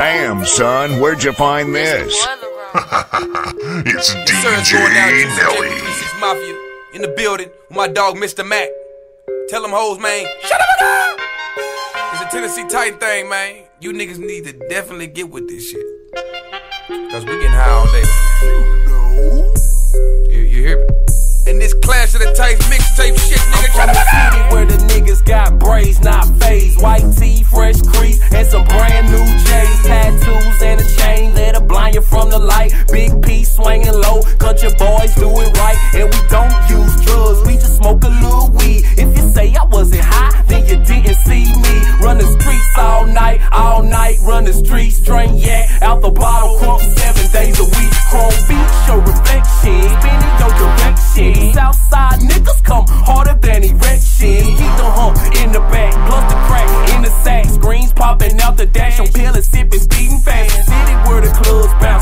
Damn, son, where'd you find this? it's DJ Nelly. Mafia in the building with my dog Mr. Mack. Tell them hoes, man, shut up, It's a Tennessee Titan thing, man. You niggas need to definitely get with this shit. Cause we getting high all day. You know. You, you hear me? And this Clash of the Titans mixtape shit, nigga. I'm from Big P swinging low, country boys do it right. And we don't use drugs, we just smoke a little weed. If you say I wasn't high, then you didn't see me. Run the streets all night, all night, run the streets, drink yeah, out the bottle, crunk seven days a week. Chrome feet, show reflection, spinning your direction. Southside niggas come harder than erections. Keep the hump in the back, plus the crack in the sack. Screens popping out the dash, I'm peeling, sipping, speeding fast. City where the clubs bounce,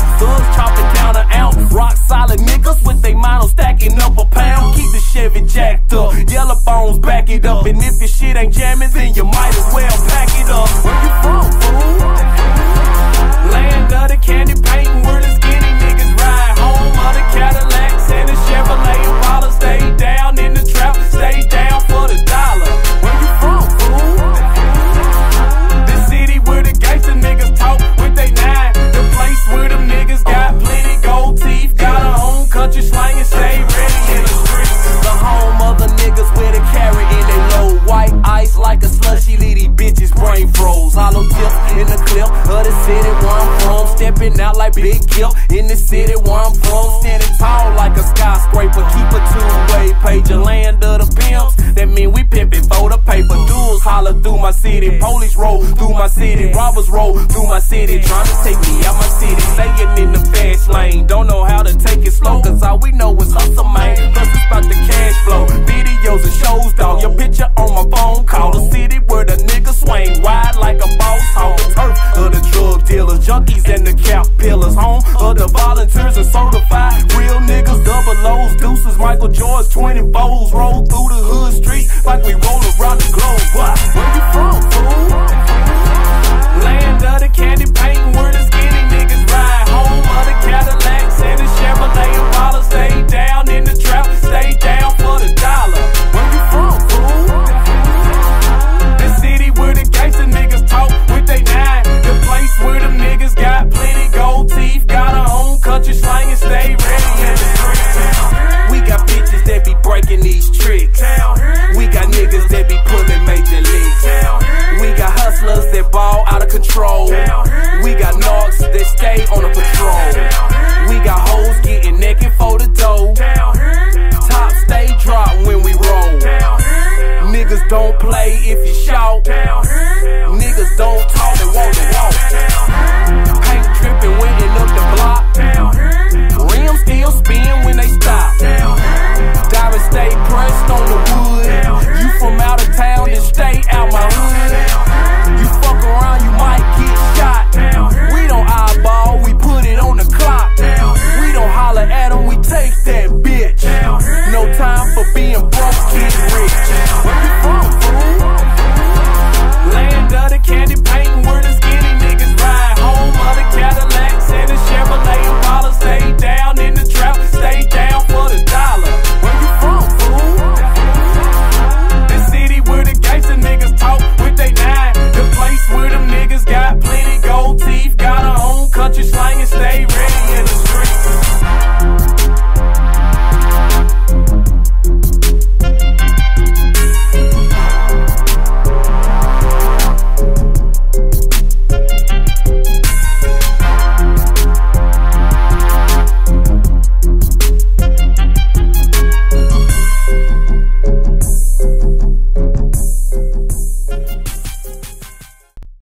stacking up a pound. Keep the Chevy jacked up, yellow bones back it up. And if your shit ain't jamming, then you might as well pack it up. Where you from, fool? Stepping out like Big Kill in the city where I'm from. Standing tall like a skyscraper. Keep a two-way page. A land of the pimps. That mean we pimping for the paper. Dudes holler through my city. Police roll through my city. Robbers roll through my city. Trying to take me out my city. Staying in the fast lane. Don't know how to take it slow. Cause all we know is hustle, Junkies and the cap pillars. Home of the volunteers and certified real niggas. Double O's, deuces, Michael George, 20 foes. Roll through the hood streets like we roll Niggas if